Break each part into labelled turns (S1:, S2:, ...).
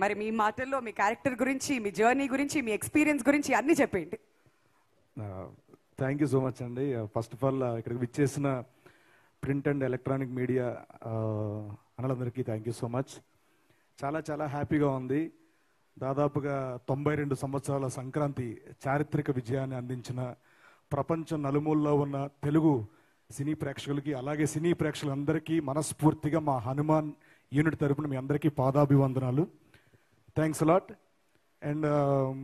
S1: మరి మీ మాటల్లో మీ క్యారెక్టర్ గురించి మీ జర్నీ గురించి మీ ఎక్స్పీరియన్స్ గురించి అన్ని చెప్పండి
S2: థ్యాంక్ యూ సో మచ్ అండి. ఫస్ట్ ఆఫ్ ఆల్ ఇక్కడికి విచ్చేసిన ప్రింట్ అండ్ ఎలక్ట్రానిక్ మీడియా అన్నలందరికీ థ్యాంక్ యూ సో మచ్. చాలా చాలా హ్యాపీగా ఉంది. దాదాపుగా తొంభై రెండు సంవత్సరాల సంక్రాంతి చారిత్రక విజయాన్ని అందించిన ప్రపంచం నలుమూలలో ఉన్న తెలుగు సినీ ప్రేక్షకులకి అలాగే సినీ ప్రేక్షకులందరికీ మనస్ఫూర్తిగా మా హనుమాన్ యూనిట్ తరపున మీ అందరికీ పాదాభివందనాలు. థ్యాంక్స్ అలాట్ అండ్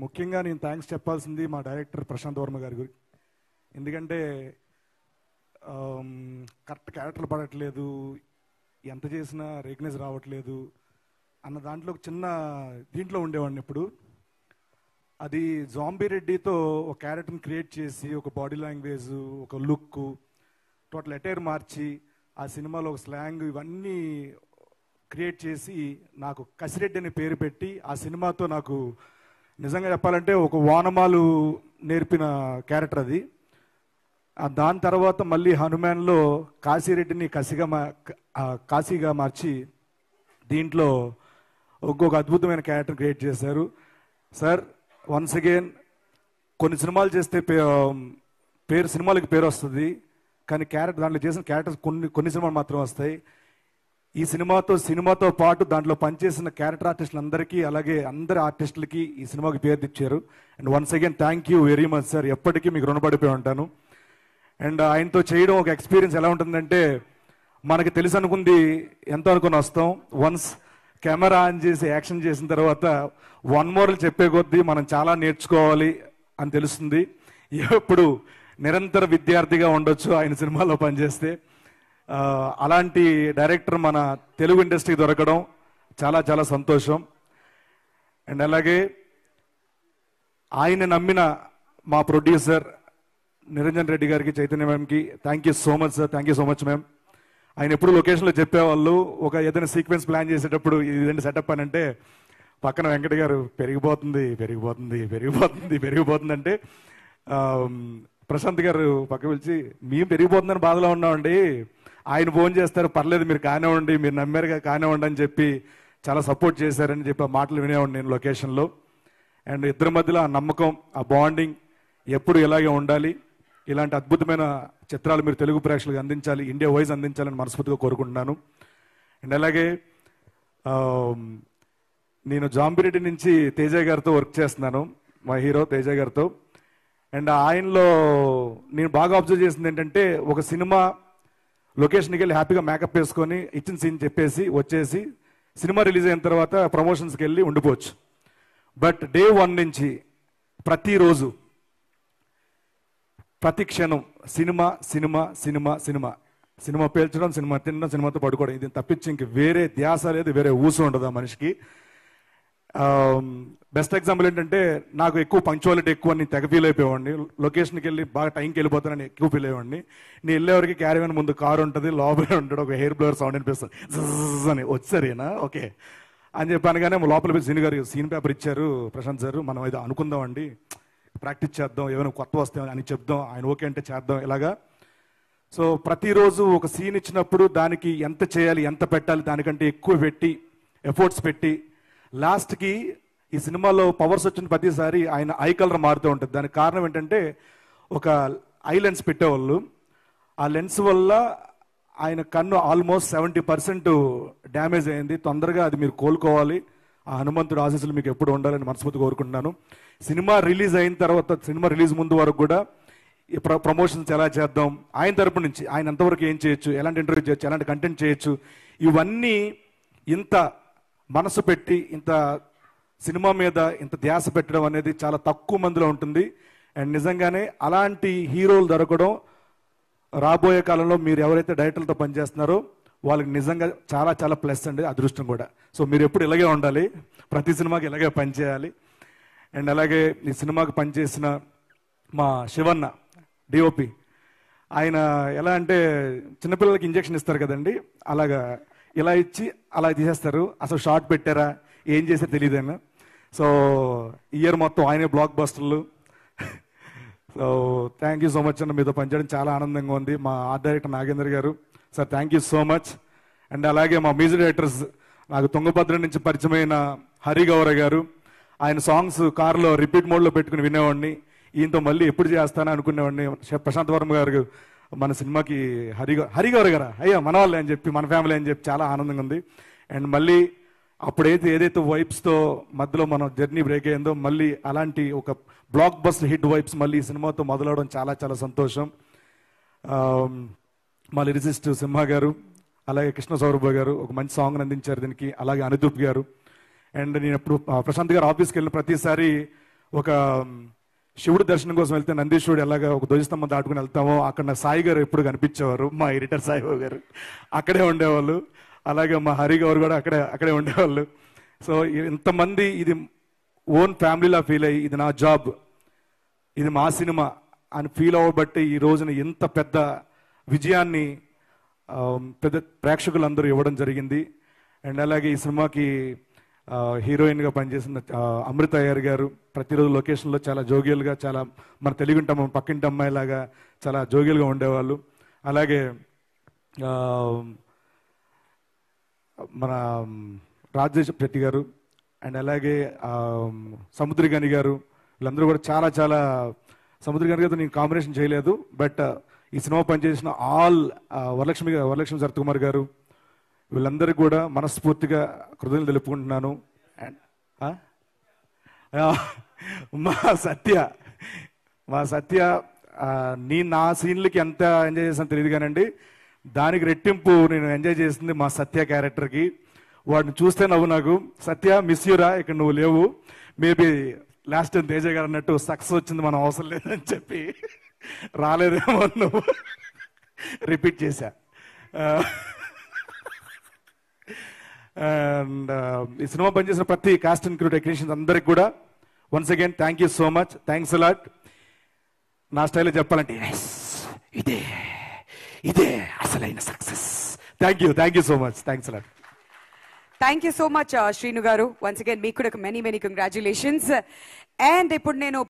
S2: ముఖ్యంగా నేను థ్యాంక్స్ చెప్పాల్సింది మా డైరెక్టర్ ప్రశాంత్ వర్మ గారి గురి ఎందుకంటే um, కరెక్ట్ క్యారెక్టర్లు పడట్లేదు ఎంత చేసినా రేగ్నెస్ రావట్లేదు అన్న దాంట్లో ఒక చిన్న దీంట్లో ఉండేవాడిని ఇప్పుడు. అది జాంబీ రెడ్డితో ఒక క్యారెక్టర్ని క్రియేట్ చేసి ఒక బాడీ లాంగ్వేజ్ ఒక లుక్ టోటల్ అటైర్ మార్చి ఆ సినిమాలో ఒక స్లాంగ్ ఇవన్నీ క్రియేట్ చేసి నాకు కసిరెడ్డి అని పేరు పెట్టి ఆ సినిమాతో నాకు నిజంగా చెప్పాలంటే ఒక వానమాలు నేర్పిన క్యారెక్టర్ అది. దాని తర్వాత మళ్ళీ హనుమాన్లో కాశీరెడ్డిని కసిగా మా కాశీగా మార్చి దీంట్లో ఒక్కొక్క అద్భుతమైన క్యారెక్టర్ క్రియేట్ చేశారు. సార్ వన్స్ అగైన్ కొన్ని సినిమాలు చేస్తే పే- పేరు సినిమాలకి పేరు వస్తుంది. కానీ క్యారెక్టర్ దాంట్లో చేసిన క్యారెక్టర్స్ కొన్ని కొన్ని సినిమాలు మాత్రం వస్తాయి. ఈ సినిమాతో సినిమాతో పాటు దాంట్లో పనిచేసిన క్యారెక్టర్ ఆర్టిస్టులు అందరికీ అలాగే అందరి ఆర్టిస్టులకి ఈ సినిమాకి పేరు తెచ్చారు. And once again thank you very much sir ఎప్పటికీ మీకు రుణపడిపోయి ఉంటాను. అండ్ ఆయనతో చేయడం ఒక ఎక్స్పీరియన్స్ ఎలా ఉంటుందంటే మనకి తెలుసు అనుకుంది ఎంత అనుకుని వస్తాం. వన్స్ కెమెరా ఆన్ చేసి యాక్షన్ చేసిన తర్వాత వన్ మోర్లు చెప్పే కొద్దీ మనం చాలా నేర్చుకోవాలి అని తెలుస్తుంది. ఎప్పుడు నిరంతర విద్యార్థిగా ఉండొచ్చు ఆయన సినిమాలో పనిచేస్తే. అలాంటి డైరెక్టర్ మన తెలుగు ఇండస్ట్రీ దొరకడం చాలా చాలా సంతోషం. అండ్ అలాగే ఆయన నమ్మిన మా ప్రొడ్యూసర్ నిరంజన్ రెడ్డి గారికి Chaitanya మ్యామ్కి thank you so much sir thank you so much ma'am ఆయన ఎప్పుడు లొకేషన్లో చెప్పేవాళ్ళు ఒక ఏదైనా సీక్వెన్స్ ప్లాన్ చేసేటప్పుడు ఇదండి సెటప్ అని అంటే పక్కన వెంకట గారు పెరిగిపోతుంది పెరిగిపోతుంది పెరిగిపోతుంది పెరిగిపోతుంది అంటే ప్రశాంత్ గారు పక్క పిలిచి మేము పెరిగిపోతుందని బాధలో ఉన్నామండి. ఆయన ఫోన్ చేస్తారు పర్లేదు మీరు కానివ్వండి మీరు నమ్మారుగా కానివ్వండి అని చెప్పి చాలా సపోర్ట్ చేశారని చెప్పి ఆ మాటలు వినేవాడిని నేను లొకేషన్లో. అండ్ ఇద్దరి మధ్యలో ఆ నమ్మకం ఆ బాండింగ్ ఎప్పుడు ఇలాగే ఉండాలి. ఇలాంటి అద్భుతమైన చిత్రాలు మీరు తెలుగు ప్రేక్షకులకు అందించాలి ఇండియా వైజ్ అందించాలని మనస్ఫూర్తిగా కోరుకుంటున్నాను. అండ్ అలాగే నేను జాంబిరెడ్డి నుంచి తేజ గారితో వర్క్ చేస్తున్నాను మా హీరో తేజ గారితో. అండ్ ఆయనలో నేను బాగా అబ్జర్వ్ చేసింది ఏంటంటే ఒక సినిమా లొకేషన్కి వెళ్ళి హ్యాపీగా మేకప్ వేసుకొని ఇచ్చిన సీన్ చెప్పేసి వచ్చేసి సినిమా రిలీజ్ అయిన తర్వాత ప్రమోషన్స్కి వెళ్ళి ఉండిపోవచ్చు. బట్ డే వన్ నుంచి ప్రతిరోజు ప్రతి క్షణం cinema cinema cinema cinema. Cinema పేల్చడం cinema తినడం సినిమాతో పడుకోవడం ఇది తప్పించి ఇంక వేరే ధ్యాస లేదు వేరే ఊసు ఉండదు ఆ మనిషికి. బెస్ట్ ఎగ్జాంపుల్ ఏంటంటే నాకు ఎక్కువ పంక్చువాలిటీ ఎక్కువ అని తెగ ఫీల్ అయిపోయేవాడిని. లొకేషన్కి వెళ్ళి బాగా టైంకి వెళ్ళిపోతానని ఎక్కువ ఫీల్ అయ్యేవాడిని నేను వెళ్ళేవరకు క్యారీవన్ ముందు కారు ఉంటుంది లోపలే ఉంటాడు ఒక హెయిర్ బ్లోవర్ సౌండ్ అనిపిస్తుంది అని. వచ్చారేనా ఓకే. అని చెప్పాను కానీ లోపల పోయి సీన్ గారు సీన్ పేపర్ ఇచ్చారు ప్రశాంత్ సార్. మనం ఇది అనుకుందామండి. ప్రాక్టీస్ చేద్దాం ఏమైనా కొత్త వస్తాం అని చెప్దాం ఆయన ఓకే అంటే చేద్దాం ఇలాగా. సో ప్రతిరోజు ఒక సీన్ ఇచ్చినప్పుడు దానికి ఎంత చేయాలి ఎంత పెట్టాలి దానికంటే ఎక్కువ పెట్టి ఎఫర్ట్స్ పెట్టి లాస్ట్కి ఈ సినిమాలో పవర్స్ వచ్చిన ప్రతిసారి ఆయన ఐ కలర్ మారుతూ ఉంటుంది. దానికి కారణం ఏంటంటే ఒక ఐ లెన్స్ పెట్టేవాళ్ళు. ఆ లెన్స్ వల్ల ఆయన కన్ను ఆల్మోస్ట్ సెవెంటీ పర్సెంట్ డ్యామేజ్ అయింది. తొందరగా అది మీరు కోలుకోవాలి. ఆ హనుమంతుడు ఆశీస్సులు మీకు ఎప్పుడు ఉండాలని మనస్ఫూర్తి కోరుకుంటున్నాను. సినిమా రిలీజ్ అయిన తర్వాత సినిమా రిలీజ్ ముందు వరకు కూడా ఈ ప్ర ప్రమోషన్స్ ఎలా చేద్దాం ఆయన తరపు నుంచి ఆయన ఎంతవరకు ఏం చేయొచ్చు ఎలాంటి ఇంటర్వ్యూ చేయొచ్చు ఎలాంటి కంటెంట్ చేయొచ్చు ఇవన్నీ ఇంత మనసు పెట్టి ఇంత సినిమా మీద ఇంత ధ్యాస పెట్టడం అనేది చాలా తక్కువ మందిలో ఉంటుంది. అండ్ నిజంగానే అలాంటి హీరోలు దొరకడం రాబోయే కాలంలో మీరు ఎవరైతే డైరెక్టర్లతో పనిచేస్తున్నారో వాళ్ళకి నిజంగా చాలా చాలా ప్లస్ అండి అదృష్టం కూడా. సో మీరు ఎప్పుడు ఇలాగే ఉండాలి. ప్రతి సినిమాకి ఇలాగే పనిచేయాలి అండ్ అలాగే ఈ సినిమాకి పనిచేసిన మా శివన్న డిఓపి ఆయన ఎలా అంటే చిన్నపిల్లలకి ఇంజెక్షన్ ఇస్తారు కదండి. అలాగా ఇలా ఇచ్చి అలా తీసేస్తారు. అసలు షార్ట్ పెట్టారా? ఏం చేసారో తెలియదు ఆయన సో ఇయర్ మొత్తం ఆయనే బ్లాక్ బస్టర్లు so thank you so much అన్న మీతో పనిచేయడం చాలా ఆనందంగా ఉంది. మా ఆర్ట్ డైరెక్టర్ నాగేంద్ర గారు. Sir thank you so much and అలాగే మా మ్యూజిక్ డైరెక్టర్స్ నాకు తుంగభద్ర నుంచి పరిచయమైన హరి గౌర గారు. ఆయన సాంగ్స్ కారులో రిపీట్ మోడ్లో పెట్టుకుని వినేవాడిని. ఈయనతో మళ్ళీ ఎప్పుడు చేస్తానని అనుకునేవాడిని. ప్రశాంత్ వర్మ గారు మన సినిమాకి హరి హరిగారు హరి గారా? అయ్యా మన వాళ్ళే అని చెప్పి మన ఫ్యామిలీ అని చెప్పి చాలా ఆనందంగా ఉంది. అండ్ మళ్ళీ అప్పుడైతే ఏదైతే వైబ్స్తో మధ్యలో మనం జర్నీ బ్రేక్ అయిందో మళ్ళీ అలాంటి ఒక బ్లాక్ బస్ హిట్ వైబ్స్ మళ్ళీ ఈ సినిమాతో మొదలవడం చాలా చాలా సంతోషం. మా లిరిసిస్ట్ సింహ గారు అలాగే కృష్ణ సౌరభ గారు ఒక మంచి సాంగ్ అందించారు దీనికి అలాగే అనుదూప్ గారు. అండ్ నేను ఎప్పుడు ప్రశాంత్ గారు ఆఫీస్కి వెళ్ళిన ప్రతిసారి ఒక శివుడు దర్శనం కోసం వెళ్తే నందీశ్వరుడు ఎలాగ ఒక ధ్వజస్తంభం దాటుకుని వెళ్తామో అక్కడ నా సాయి గారు ఎప్పుడు కనిపించేవారు? మా ఎడిటర్ సాయిబాబు గారు. అక్కడే ఉండేవాళ్ళు. అలాగే మా హరి గారు కూడా అక్కడే అక్కడే ఉండేవాళ్ళు. సో ఇంతమంది ఇది ఓన్ ఫ్యామిలీలా ఫీల్ అయ్యి ఇది నా జాబ్ ఇది మా సినిమా అని ఫీల్ అవ్వబట్టి ఈ రోజున ఇంత పెద్ద విజయాన్ని పెద్ద ప్రేక్షకులందరూ ఇవ్వడం జరిగింది. అండ్ అలాగే ఈ సినిమాకి హీరోయిన్గా పనిచేసిన అమృత అయ్యర్ గారు ప్రతిరోజు లొకేషన్లో చాలా జోగియల్గా చాలా మన తెలుగుంట పక్కింటి అమ్మాయిలాగా చాలా జోగియల్గా ఉండేవాళ్ళు. అలాగే మన రాజేష్ ప్రతి గారు అండ్ అలాగే సముద్రి సముద్రగని గారు వీళ్ళందరూ కూడా చాలా చాలా సముద్రగని గారితో నేను కాంబినేషన్ చేయలేదు బట్ ఈ సినిమా పనిచేసిన ఆల్ వరలక్ష్మి వరలక్ష్మి వరలక్ష్మి సరత్కుమార్ గారు వీళ్ళందరికీ కూడా మనస్ఫూర్తిగా కృతజ్ఞతలు తెలుపుకుంటున్నాను. అండ్ మా సత్య మా సత్య నీ నా సీన్లకి ఎంత ఎంజాయ్ చేసాను తెలియదు కానండి. దానికి రెట్టింపు నేను ఎంజాయ్ చేసింది మా సత్య క్యారెక్టర్కి వాడిని చూస్తే నవ్వు నాకు. సత్య మిస్ యూరా ఇక్కడ నువ్వు లేవు. మేబీ లాస్ట్ టైం తేజ గారు అన్నట్టు సక్సెస్ వచ్చింది మనం అవసరం లేదని చెప్పి. రాలేదేమో నువ్వు రిపీట్ చేశా. అండ్ um, ఈ సినిమా పనిచేసిన ప్రతి కాస్ట్ అండ్ క్రూ టెక్నీషియన్స్ అందరికి కూడా once again thank you so much thanks a lot నా స్టైల్లో చెప్పాలంటే ఇదే ఇదే అసలైన success thank you thank you so much thanks a lot
S1: thank you so much Srinu గారు. వన్స్ అగైన్ మీకు కూడా మెనీ మెనీ కంగ్రాచులేషన్స్ అండ్ ఇప్పుడు నేను